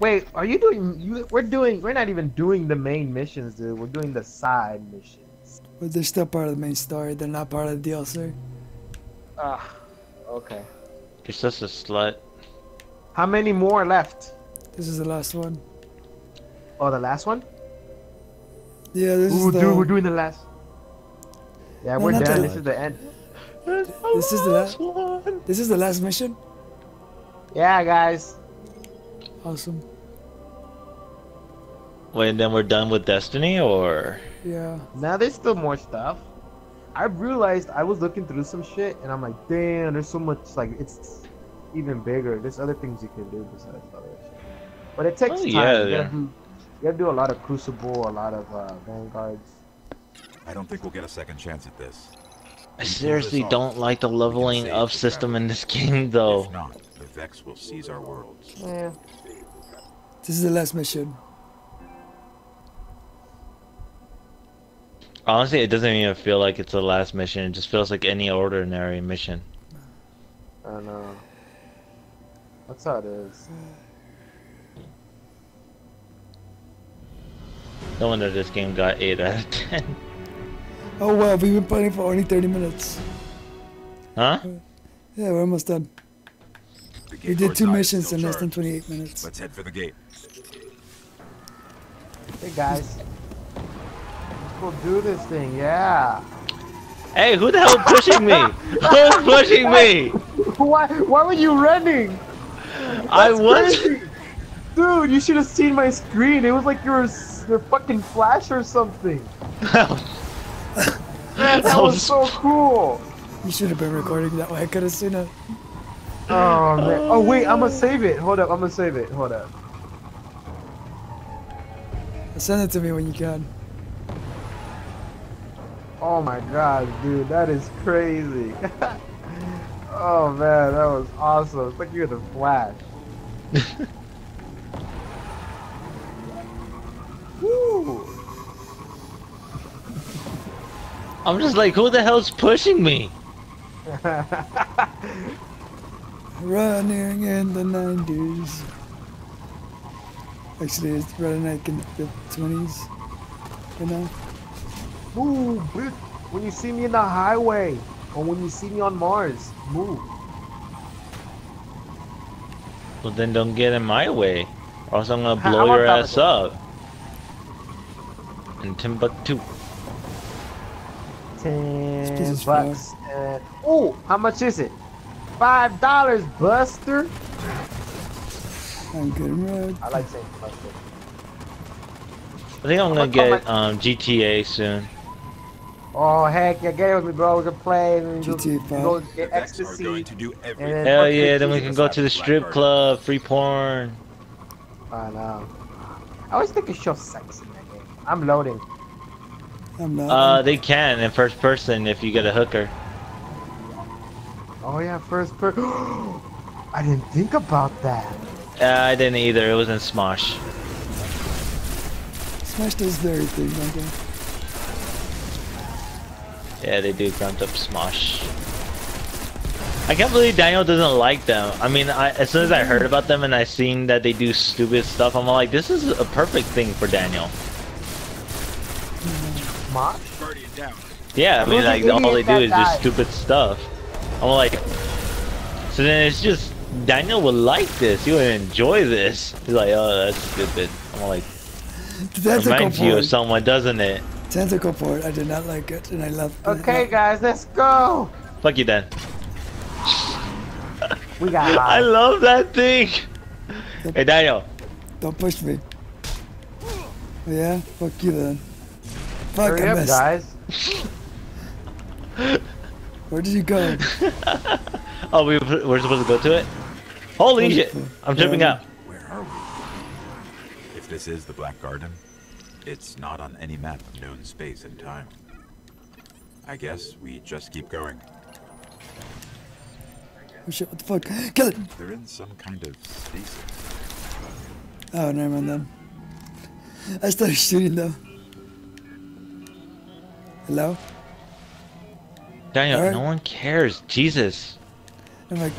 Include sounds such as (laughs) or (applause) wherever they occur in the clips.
Wait, are you doing? You, we're doing. We're not even doing the main missions, dude. We're doing the side missions. But they're still part of the main story. They're not part of the DLC. Ah, okay. You're such a slut. How many more left? This is the last one. Oh, the last one? Yeah, this Ooh, is the. dude, we're doing the last. Yeah, No, we're done. the- This is the end. This is the last. One. This is the last mission. Yeah, guys. Awesome. Wait, and then we're done with Destiny, or Yeah. Now there's still more stuff. I realized I was looking through some shit, and I'm like, damn, there's so much. Like, it's even bigger. There's other things you can do besides other shit. But it takes Oh, time. yeah, you, yeah. gotta do, you gotta do a lot of Crucible, a lot of uh, Vanguards. I don't think we'll get a second chance at this. I seriously don't like the leveling up system in this (laughs) game, though. If not, the Vex will seize our worlds. Yeah. This is the last mission. Honestly, it doesn't even feel like it's the last mission. It just feels like any ordinary mission. I don't know. That's how it is. No wonder this game got 8 out of 10. Oh wow, we've been playing for only 30 minutes. Huh? Yeah, we're almost done. We did two missions in less than 28 minutes. Let's head for the gate. Hey guys. Let's go do this thing. Yeah. Hey, who the hell is pushing me? (laughs) Who's pushing me? why? Why were you running? I was. crazy. Dude, you should have seen my screen. It was like you were s- your fucking flash or something. (laughs) Man, that was so cool. You should have been recording that way. I could have seen it. Oh man. Oh wait, I'm gonna save it. Hold up, I'm gonna save it. Hold up. Send it to me when you can. Oh my god, dude, that is crazy. (laughs) oh man, that was awesome. It's like you're the Flash. (laughs) Woo! I'm just like, who the hell's pushing me? (laughs) Running in the 90s. Actually, it's running like in the 20s. You know? Move, bitch. When you see me in the highway, or when you see me on Mars, move. Well, then don't get in my way, or else I'm gonna (laughs) Ha- blow your ass it. up. In Timbuktu. piece Ten is bucks. And oh, how much is it? Five dollars, Buster. I'm good and red. I like saying Buster. I think I'm I'm gonna gonna get um, GTA soon. Oh heck yeah, get it with me, bro. We can play and GTA we five. go The get Vex are ecstasy. going to do and everything. then Hell yeah, then we can go to the strip club, free porn. I know. I always think it's so sexy in that game. I'm loading. I'm not. Uh, they can in first person if you get a hooker. Oh yeah, first per. (gasps) I didn't think about that. Uh, I didn't either. It was in Smosh. Smosh does very thing, don't they? Yeah, they do grunt up Smosh. I can't believe Daniel doesn't like them. I mean, I, as soon as I heard about them and I seen that they do stupid stuff, I'm like, this is a perfect thing for Daniel. Mosh? Yeah, I mean, like all they do is that just stupid stuff. I'm like, so then it's just Daniel would like this. He would enjoy this. He's like, oh, that's stupid. I'm like, Tentacle reminds you of someone, doesn't it? Tentacle port. I did not like it, and I love. Okay, guys, let's go. Fuck you, Dan. We got. I love that thing. Hey, Daniel. Don't push me. Yeah? Fuck you then. Fuck, Hurry I up, missed. guys. Where did you go? (laughs) Oh, we, we're supposed to go to it? Holy shit. I'm tripping Yeah. out. Where are we? If this is the Black Garden, it's not on any map of known space and time. I guess we just keep going. Oh shit, what the fuck? Kill it! They're in some kind of stasis. Oh, never mind then. I started shooting though. Hello? Daniel, Alright. no one cares. Jesus. I'm like,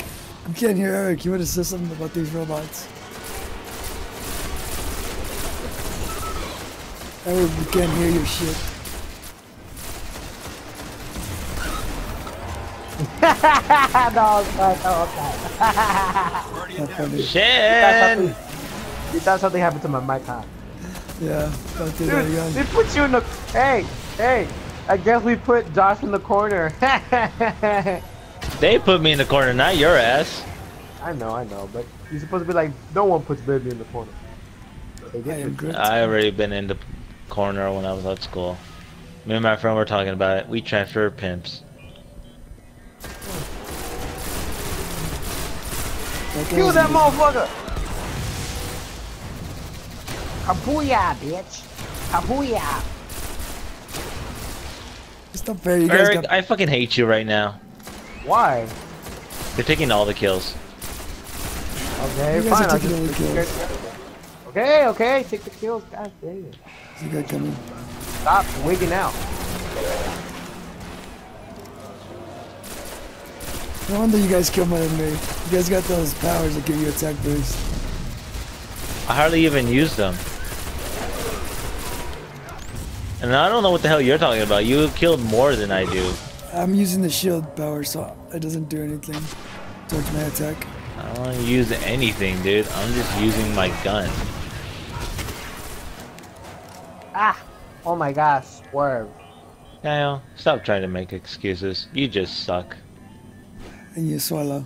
I can't hear Eric. You want to say something about these robots? Eric, we can't hear your shit. (laughs) no, no, no, okay. Shin! You thought something happened to my mic, huh? Yeah, don't do Dude, that again. They put you in the. Hey, hey! I guess we put Josh in the corner. (laughs) I They put me in the corner, not your ass. I know, I know, but you're supposed to be like, no one puts baby in the corner. I did am put- good. I already been in the corner when I was at school. Me and my friend were talking about it. We transfer pimps. That Kill guy's that good. motherfucker! Kabuya, bitch! Kabuya! It's not fair. You guys Eric, got. I fucking hate you right now. Why? They're taking all the kills. Okay, You fine. I'll taking all the kills. Okay, okay, take the kills. God dang it. You got coming. Stop wigging out. No wonder you guys killed more than me. You guys got those powers that give you attack boost. I hardly even use them. And I don't know what the hell you're talking about. You killed more than I do. I'm using the shield power, so it doesn't do anything towards my attack. I don't want to use anything, dude. I'm just using my gun. Ah! Oh my gosh, swerve. Daniel, stop trying to make excuses. You just suck. And you swallow.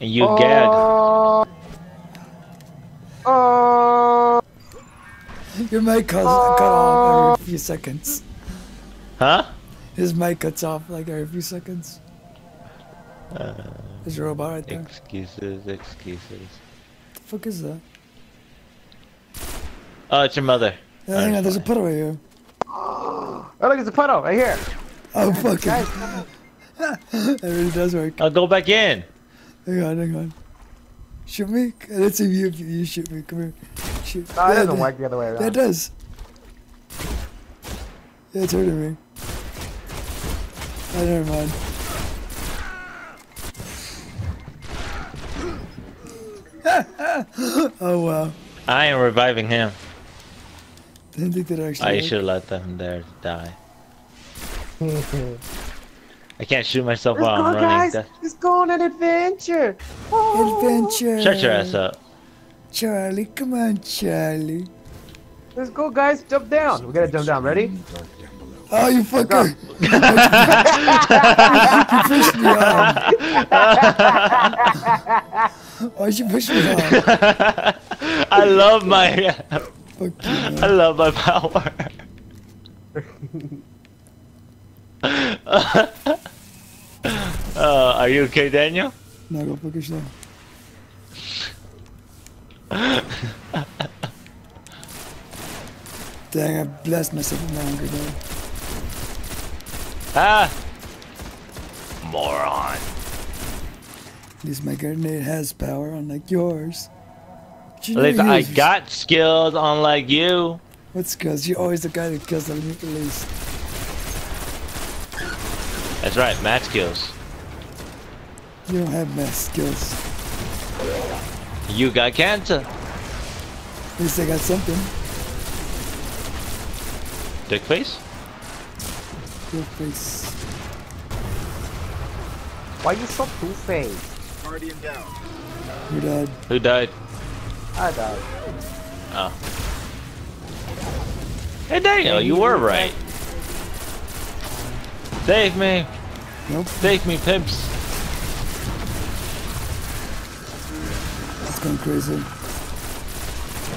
And you gag. oh. Oh! Your mic cuts cut off every few seconds. Huh? His mic cuts off like every few seconds. Uh, There's a robot right there. excuses, excuses. the fuck is that? Oh, it's your mother. Yeah, hang on, there's a puddle right here. Oh, look, it's a puddle right here. Oh, fuck Guys, (laughs) it. come. That really does work. I'll go back in. Hang on, hang on. Shoot me? Let's see if you, if you shoot me. Come here. Shoot. No, it doesn't that- work the other way That around. does. Yeah, it's hurting me. Oh, never mind. (laughs) oh wow. I am reviving him. Didn't think that actually. I worked. should have let them there die. I can't shoot myself Let's while go, I'm running. guys. That- Let's go on an adventure. Oh. Adventure. Shut your ass up. Charlie, come on, Charlie. Let's go, guys. Jump down. We gotta jump down. Ready? Oh, you fucker! (laughs) you pushed me off. Why'd you push me off? I love my you. (laughs) I love my power. (laughs) uh, are you okay, Daniel? No, go fuck yourself. Dang, I blessed myself with my hunger though. Ah! Moron. At least my grenade has power, unlike yours. You At least I got skills unlike you. What skills? You're always the guy that kills the least. That's right, max skills. You don't have math skills. You got cancer. At least I got something. Dick face? Your face. Why you so two-faced? Guardian down. Your dad. Who died? I died. Oh. Hey Daniel, you were right. Save me. Nope. Save me, pimps. It's going crazy.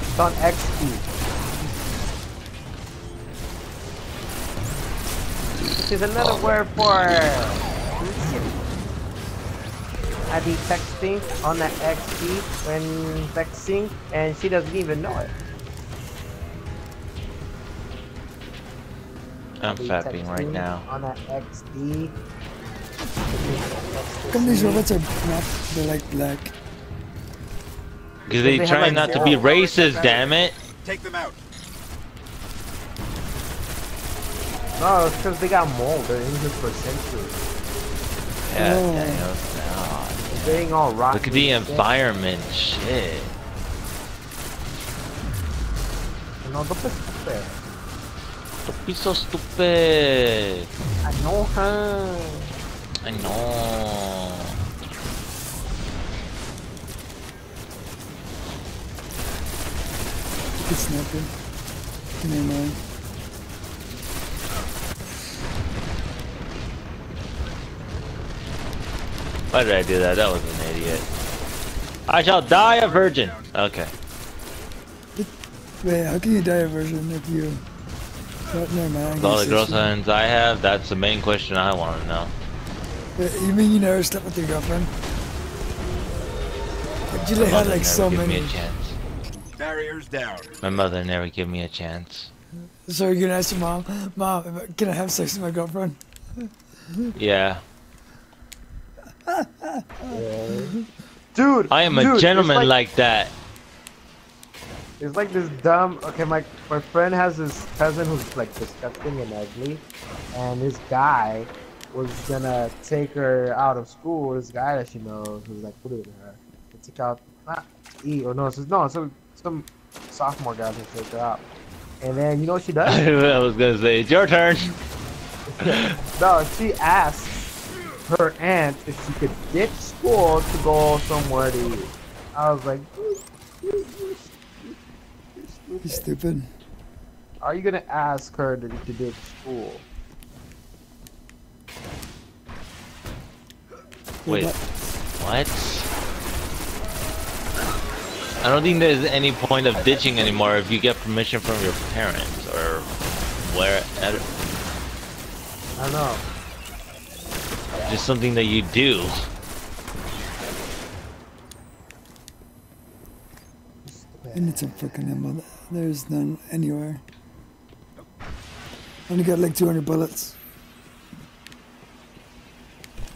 It's on XP. Which is another word for I be texting on the XP when texting and she doesn't even know it. I'm Be fapping right now. On that XD. Come these robots are not, they're like black? Because they they have, try like, not to be racist, damn it. Take them out. No, it's because they got mold. They're in here for centuries. Yeah, Oh. Daniel, no. They're getting all rotten. Look at the shit. environment, shit. No, don't be stupid. Don't be so stupid. I know her. I know. Good sniper. Give me mind. Why did I do that? That was an idiot. I shall die a virgin. Okay. Wait, how can you die a virgin if you... Oh, never mind. I With all the guess it's- girlfriends I have, that's the main question I want to know. Wait, you mean you never slept with your girlfriend? Like, you My had mother like never so gave me many. a chance. Barriers down. My mother never gave me a chance. So you're gonna ask your mom, Mom, can I have sex with my girlfriend? Yeah. Dude, I am a dude, it's gentleman like, like that. It's like this dumb. Okay, my my friend has this cousin who's like disgusting and ugly, and this guy was gonna take her out of school. This guy that she knows who's like older than her, to take out not eat or oh, no, it's no, some some sophomore guy to take her out. And then you know what she does? (laughs) I was gonna say, it's your turn. (laughs) no, she asks her aunt if she could ditch school to go somewhere to eat. I was like, "You- stupid." stupid. Are you gonna ask her to, to ditch school? Wait, what? I don't think there's any point of ditching anymore if you get permission from your parents or where. I don't know. Just something that you do. And it's a fucking ammo. There's none anywhere. Only got like 200 bullets.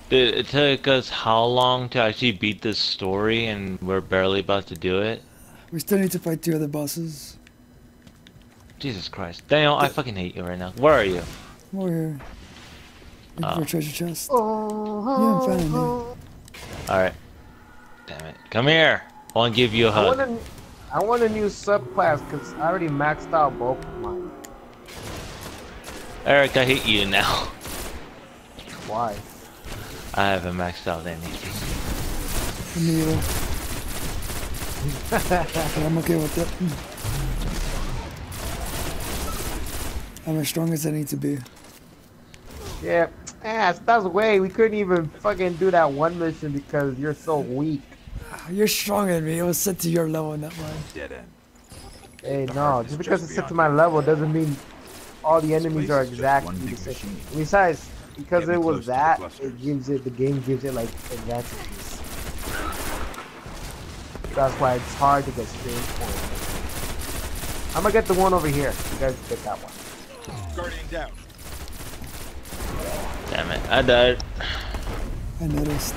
Dude, it took us how long to actually beat this story and we're barely about to do it? We still need to fight two other bosses. Jesus Christ. Daniel, I fucking hate you right now. Where are you? We're here. Looking Oh. for a treasure chest. Oh, Yeah, I'm finding it. Alright. Damn it. Come here. I want to give you a I want hug. a, I want a new subclass because I already maxed out both of mine. Eric, I hate you now. Why? I haven't maxed out anything. Me either. (laughs) but I'm okay with it. I'm as strong as I need to be. Yeah, ass. That's way we couldn't even fucking do that one mission because you're so weak. Ah, you're stronger than me. It was set to your level, not mine. Dead end. Hey, The no, just because just it's set to my level doesn't mean all the This enemies are exactly the same. machine. Besides, because it was that, it gives it the game gives it like advantages. That's why it's hard to get straight points. I'm gonna get the one over here. You guys get that one. Guardian down. Damn it. I died. I noticed.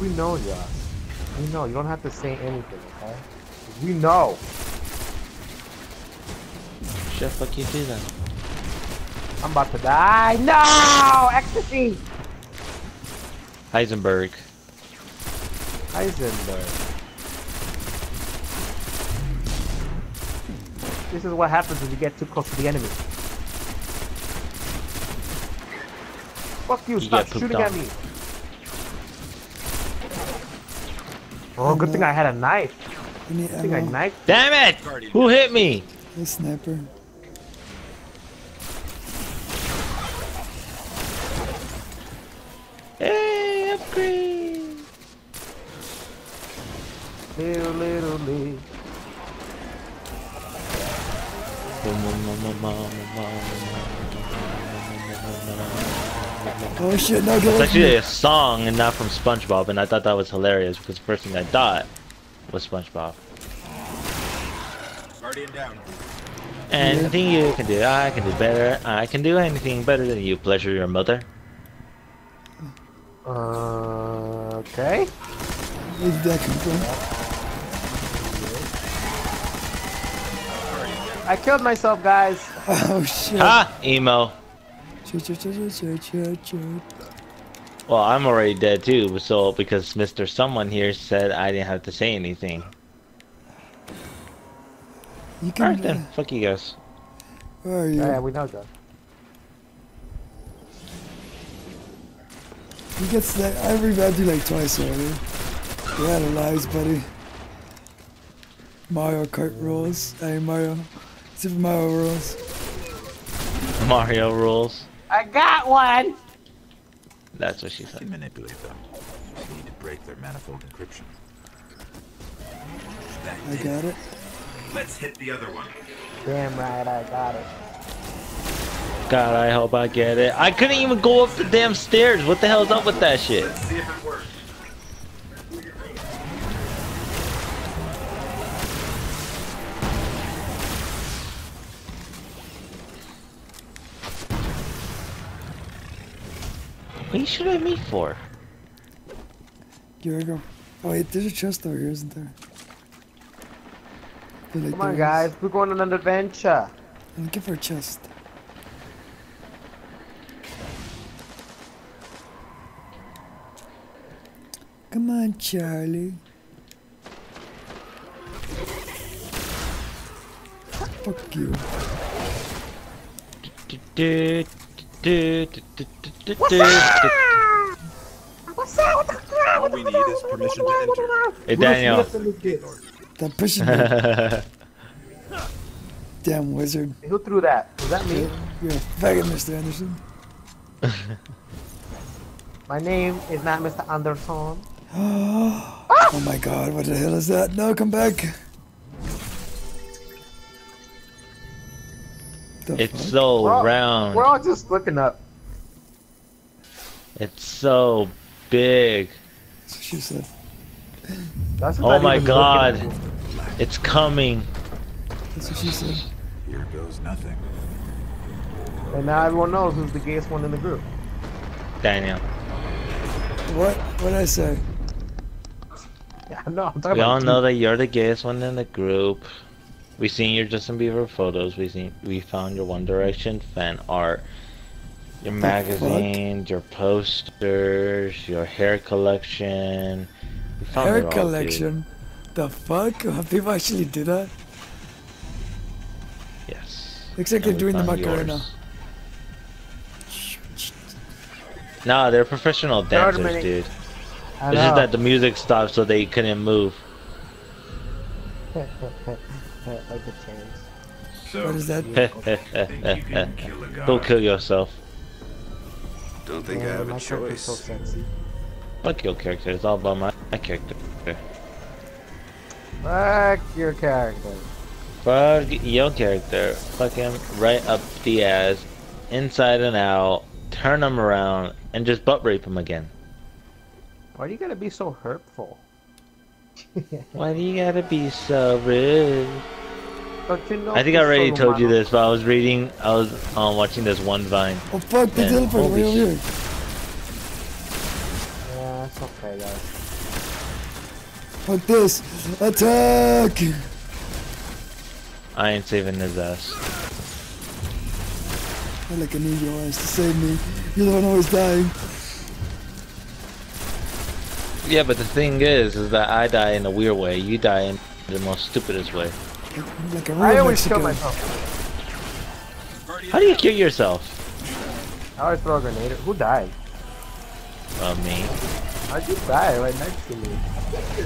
We know, Josh. We know. You don't have to say anything, okay? We know. Shit, fuck you do then. I'm about to die. No! Ecstasy! Heisenberg. Heisenberg. This is what happens when you get too close to the enemy. Fuck you, You stop get shooting on. at me. Oh, good thing I had a knife. I need Good thing I ammo. knifed. Damn it! Who hit me? A sniper. Hey, upgrade! Little, little, little. Oh shit, no, It's actually a song and not from SpongeBob, and I thought that was hilarious because the first thing I thought was SpongeBob. Guardian down. Anything you can do, I can do better. I can do anything better than you. Pleasure your mother. Uh, okay. Where did that come from? I killed myself, guys. (laughs) Oh shit. Ha! Emo. Well, I'm already dead too, so because Mr. Someone here said I didn't have to say anything. You can. Alright then, uh, fuck you guys. where are you? Yeah, we know that. He gets that. I revived you like twice already. You're out of lives, buddy. Mario Kart rules. Hey, Mario. Super Mario rules. Mario rules. I got one. That's what she I said. can manipulate them. We need to break their manifold encryption. I got it. Let's hit the other one. Damn right, I got it. God, I hope I get it. I couldn't even go up the damn stairs. What the hell's up with that shit? Let's see if it works. What you should have me for? Here I go. Oh wait, there's a chest over here, isn't there? Like Come on, guys. We're going on an adventure. is. I'm looking for a chest. Come on, Charlie. Fuck you. What's that? What's that? What the crap? All we need is permission to enter. Hey, Daniel. That pushing me. Damn wizard. Who threw that? Was that me? You're a faggot, Mr. Anderson. (laughs) my name is not Mr. Anderson. (gasps) oh my god, what the hell is that? No, come back. The It's fuck? so We're all- round. We're all just looking up. It's so big. That's what she said. That's Oh my god. It's coming. That's what she said. Here goes nothing. And now everyone knows who's the gayest one in the group. Daniel. What? What did I say? (laughs) Yeah, no, I'm talking We all about know that you're the gayest one in the group. We seen your Justin Bieber photos. We seen we found your One Direction fan art, your fuck? magazine, your posters, your hair collection. We found Hair it all, dude. collection. The fuck? Have people actually do that? Yes. Looks like And they're doing the found Macarena. yours. Nah, they're professional dancers, dude. I It's just that the music stopped so they couldn't move. (laughs) like the chains. What is that? (laughs) Don't kill yourself. Don't think I have a character's so choice. sexy. Fuck your character. It's all about my, my character. Fuck your character. Fuck your character. Fuck him right up the ass, inside and out. Turn him around and just butt rape him again. Why do you gotta be so hurtful? Why do you gotta be so rude? Don't you know I think I already soy told you this, but I was reading, I was um, watching this one vine. Oh fuck, the Man, teleport holy way over. Yeah, it's okay, guys. Fuck this. Attack! I ain't saving his ass. I like I need your ass to save me. You're the one always dying. Yeah, but the thing is, is that I die in a weird way. You die in the most stupidest way. Like I always kill myself. How do you kill yourself? I always throw a grenade. Who died? Uh, me. How'd you die right next to me?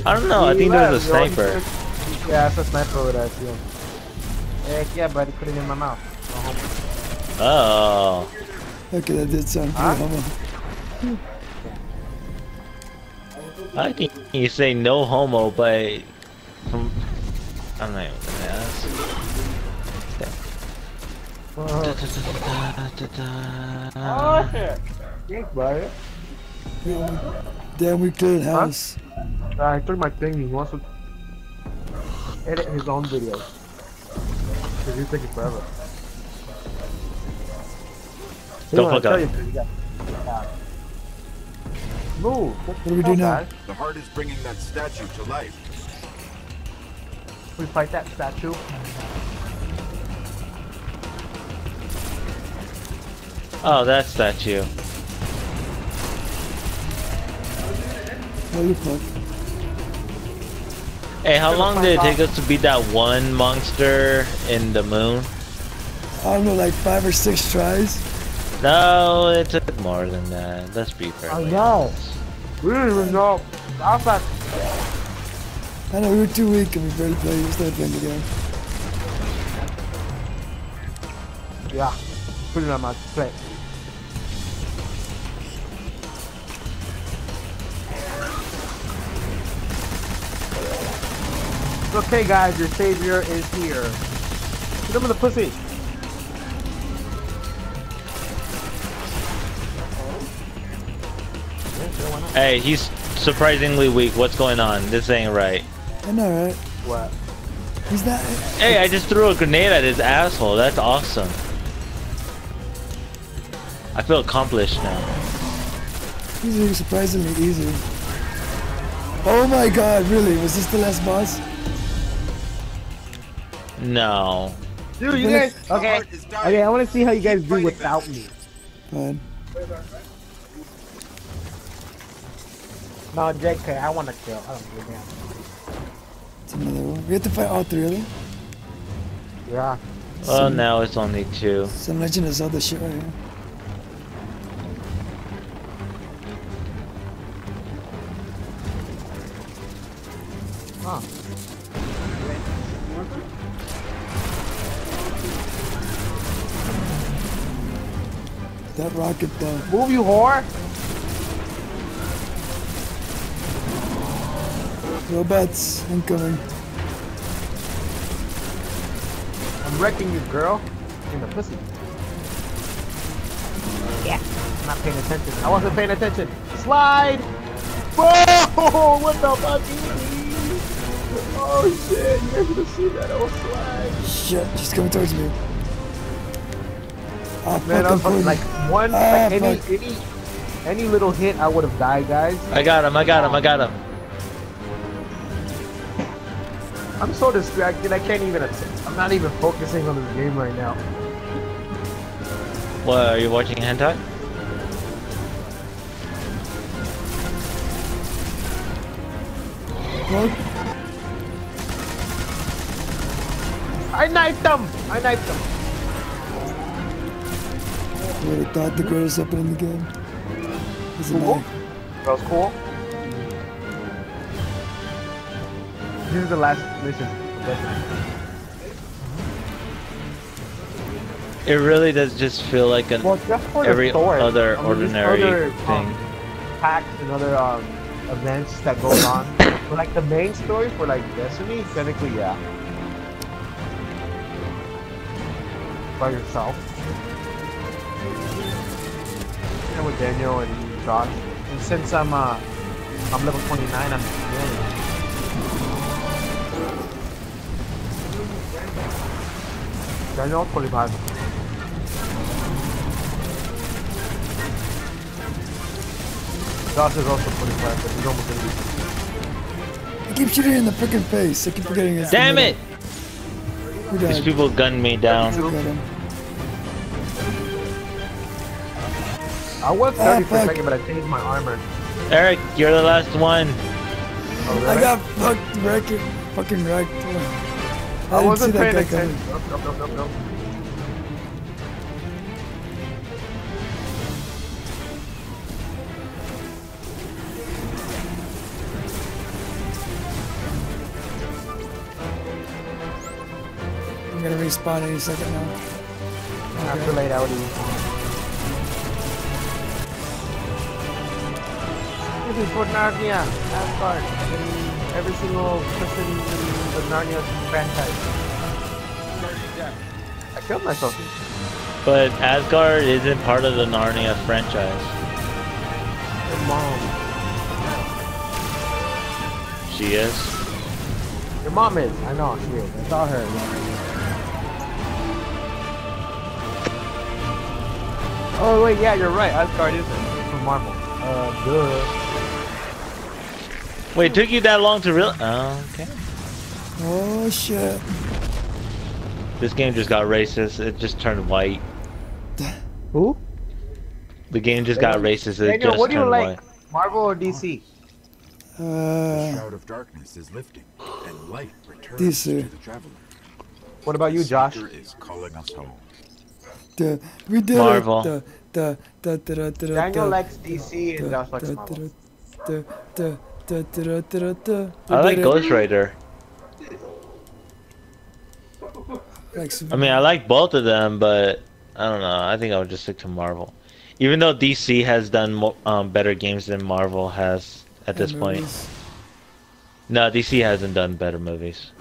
I don't know. I think there was a left, bro. He sniper. Yeah, it's a sniper over there, I see him. Heck yeah, buddy, put it in my mouth. Go home. Oh. Okay, that did sound Huh? pretty homo. I think you say no homo, but from I'm not even gonna ask. Oh. Damn, we cleared house. Uh, I took my thing. He wants to edit his own video. Cause he's taking forever. He Don't wanna fuck up. Move. What do we do now? The heart is bringing that statue to life. We fight that statue. Oh, that statue. Holy fuck. Hey, how long did it take us to beat that one monster in the moon? I don't know, like five or six tries. No, it took more than that. Let's be fair. I know. We don't even know. I was like, I know we were too weak and we barely played. We started playing the game. yeah, pretty not my play. Okay, guys, your savior is here. Get him in the pussy. Hey, he's surprisingly weak. What's going on? This ain't right. I know, right? What? He's not. Hey, I just threw a grenade at his asshole. That's awesome. I feel accomplished now. He's really surprisingly easy. Oh my god, really? Was this the last boss? No. Dude, you guys. Okay. Okay, I want to see how you guys do without me. Fine. No, JK, I want to kill. I don't give a damn. It's another one. We have to fight all three of them. Yeah. Well, now it's only two. Some Legend of Zelda shit right here. Huh. That rocket though. Move, you whore. Robots incoming. I'm coming. I'm wrecking you, girl. In the pussy. Yeah. I'm not paying attention. I wasn't paying attention. Slide! Whoa! (laughs) What the fuck Oh shit, you guys gonna see that? Oh slide. Shit, she's coming towards me. Ah, Man, I was fucking fucking, like one, Ah, like any, fuck. any, any little hit, I would have died, guys. I got him. I got him. I got him. I'm so distracted, I can't even, att- I'm not even focusing on this game right now. What? Are you watching hentai? What? I knifed them! I knifed them! I would have thought the greatest weapon in the game. Is a Cool. That was cool. This is the last mission. It really does just feel like an Well, every other I mean, ordinary other, thing. Um, packs and other um, events that goes (coughs) on. but like the main story for like Destiny, technically, yeah. By yourself. And with Daniel and Josh. And since I'm uh I'm level 29, I'm really Daniel 25. Josh is also 25, but he's almost 80. I keep shooting in the freaking face. I keep forgetting it's the Damn it! These people gunned me down. I was Ah, for a second, but I changed my armor. Eric, you're the last one. Oh, really? I got fucked, wrecked, fucking wrecked. I, I wasn't that paying attention. coming. Nope, nope, nope, nope, nope. I'm gonna respawn any second now. After late outie. This is for Narnia, Asgard, and every single person in the Narnia franchise. I killed myself. But Asgard isn't part of the Narnia franchise. Your mom. She is. Your mom is. I know, she is. I saw her. Oh wait, yeah, you're right. Asgard isn't. It's from Marvel. Uh, duh. Wait, it took you that long to real? Oh, okay. Oh shit. This game just got racist. It just turned white. Who? The game just got racist. It Daniel, just what do you turned like? white. Marvel or DC? Uh, the Shroud of darkness is lifting, and light returns DC. to the traveler. What about you, Josh? Speaker is calling us home. The, we did Marvel. The, the, the, the, the, the, Daniel the, likes DC and the, Josh likes the, Marvel. The, the, the, I like the- Ghost Rider. I mean, I like both of them, but I don't know. I think I would just stick to Marvel, even though DC has done um, better games than Marvel has at this point. movies. No, DC hasn't done better movies.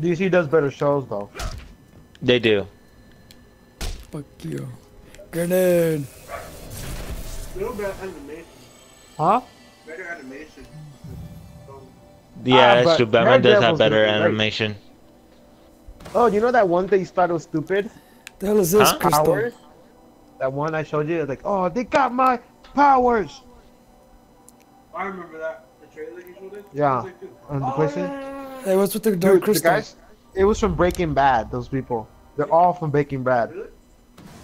DC does better shows though. They do. Fuck you. Grenade. No better animation. Huh? Better animation. Yeah, Ah, that's but true. Batman does have better really great. animation. Oh, do you know that one that you thought was stupid? The hell is this, Huh? Crystal? Powers? That one I showed you? It's like, oh, they got my powers! I remember that. The trailer you showed us? Yeah. I like, dude, On the oh, PlayStation? yeah. Hey, what's with the dark Dude, the guys, it was from Breaking Bad, those people. They're all from Breaking Bad. Really?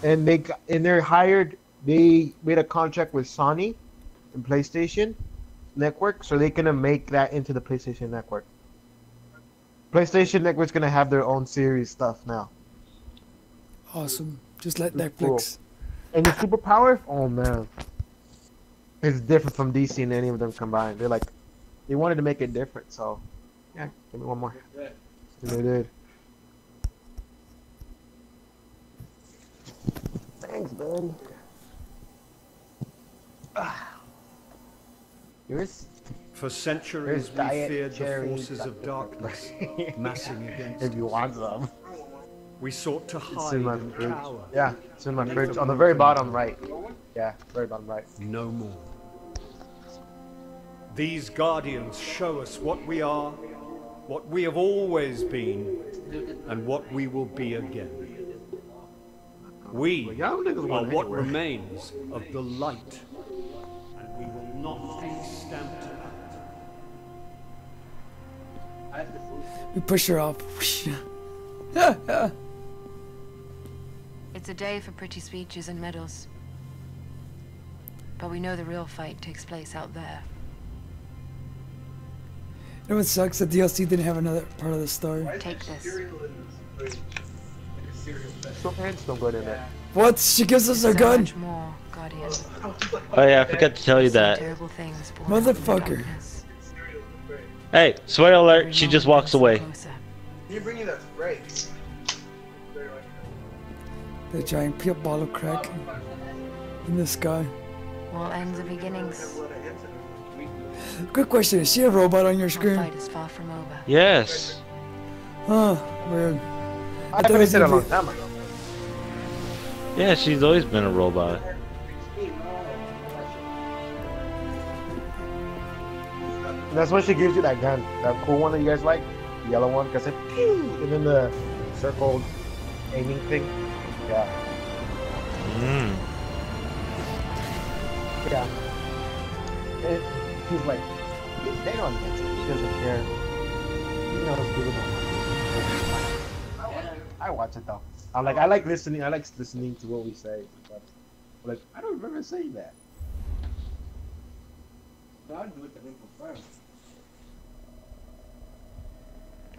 And they got- and they're hired, they made a contract with Sony and PlayStation Network, so they're gonna make that into the PlayStation Network. PlayStation Network's gonna have their own series stuff now. Awesome. Just like It's cool. Netflix. And the superpower, oh man, it's different from DC and any of them combined. They're like, they wanted to make it different, so yeah, give me one more. And they did. Thanks, buddy. Ah. Yours? For centuries, we feared the forces of darkness (laughs) massing against us. If you want some. We sought to hide in my and fridge. cower. Yeah, it's in my fridge. On the very bottom right. Yeah, very bottom right. No more. These guardians show us what we are, what we have always been, and what we will be again. We are what remains of the light, we not be stamped out. We push her off. (laughs) It's a day for pretty speeches and medals. But we know the real fight takes place out there. You know what sucks? That DLC didn't have another part of the story. Take this. So hands don't go in there. What? She gives us a so gun? more, Oh yeah, I forgot to tell you that. terrible things born out of the Motherfucker. Hey, spoiler alert! She just walks away. them. You bring you that spray. The giant pure ball of crack in the sky. All ends are beginnings. Good question. Is she a robot on your screen? fight is far from over. Yes. Huh. Weird. I thought it thought was said a long time ago. Yeah, she's always been a robot. That's when she gives you that gun, that cool one that you guys like, the yellow one, because it and then the circle aiming thing. Yeah, Mm. yeah. And he's like, he's dead on this. He doesn't care. He knows good I watch it though. I like, I like listening. I like listening to what we say. But like, I don't remember saying that.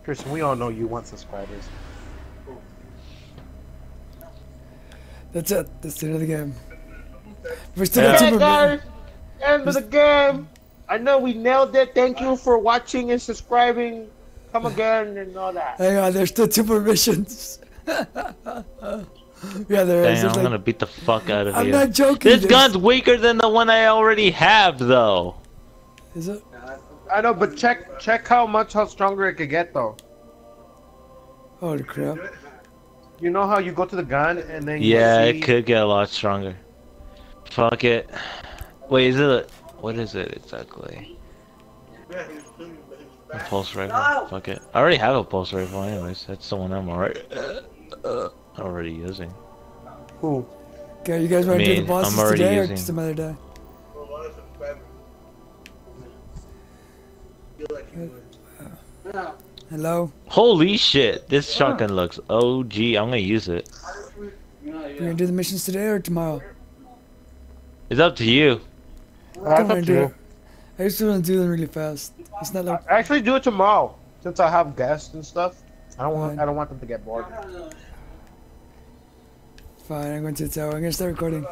Christian, we all know you want subscribers. That's it. That's the end of the game. We're still Yeah. at Okay, Super guys, end of the game. I know we nailed it. Thank you for watching and subscribing. Come again and all that. Hang on, there's still two more missions. (laughs) yeah, there is. Damn, There's I'm like- gonna beat the fuck out of I'm you. not joking. This there's- gun's weaker than the one I already have, though. Is it? I know, but check check how much how stronger it could get though. Holy crap. You know how you go to the gun and then you Yeah, see- it could get a lot stronger. Fuck it. Wait, is it? A, what is it exactly? A pulse rifle. Fuck it. I already have a pulse rifle, anyways. That's the one I'm already uh, already using. Who? Okay, you guys want to do the bosses I'm already today or just another day? Hello? Holy shit! This shotgun looks OG. I'm gonna use it. We're gonna do the missions today or tomorrow? It's up to you. That's I'm up gonna do you. it. I just want to do them really fast. It's not like Actually, do it tomorrow since I have guests and stuff. I don't want Fine. I don't want them to get bored. fine. I'm going to the tower. I'm gonna start recording.